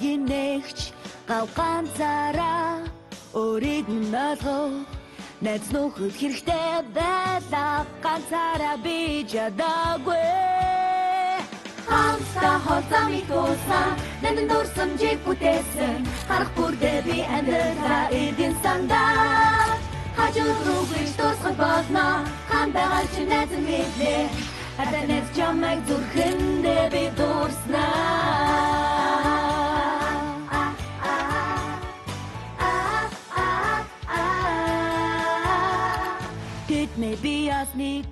гинэгч гав ганцаараа өөрийг нь ойлгох Найз нөхөд хэрэгтэй байлаа ганцаараа би чадаагүй Хамста хоцами тусан Нэнэн дурсамжийг бүтээсэн. Харах бүрдээ би амьдралаа эдийн сандаа Хажуу руугүйч дуусгах болно. Хан байгаа чи найз мэдлээ. Хатанэс чамайг зүрхэндээ Тэд мэ би ясник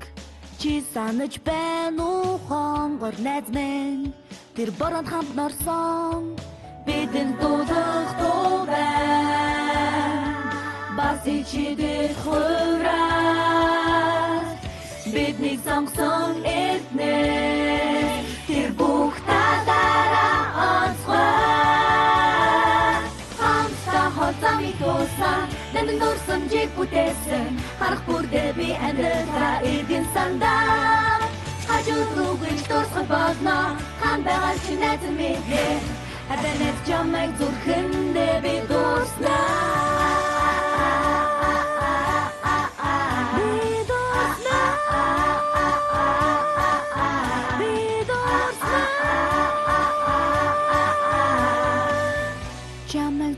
чи санаж байна уу хонгор найз минь тэр бороонд хамт норсон бидэн дуудах дуу байна бас чи дэх хуврас бидний сонгсон эднээ хоцами тусан нэнэн дурсамжийг бүтээсэн. Харах бүрдээ би амьдралаа эдийн сандаа хажуу руугүйч дурсах болно хан байгаа чи найз мэдлээ Хадэнэс чамайг зүрхэндээ би дурснаа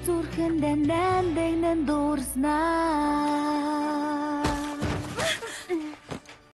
зүрхэндээ нандин дурснаа